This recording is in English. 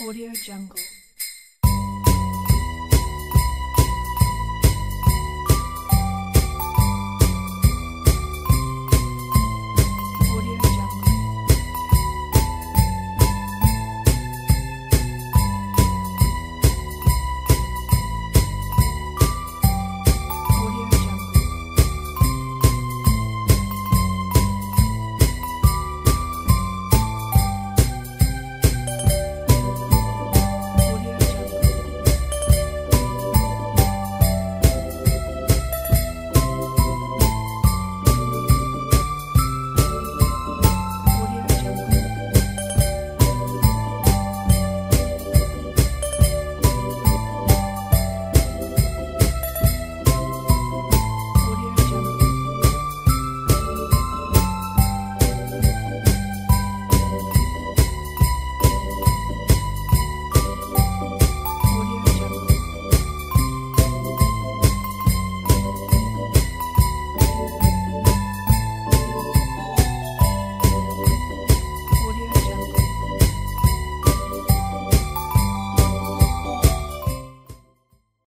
Audio Jungle.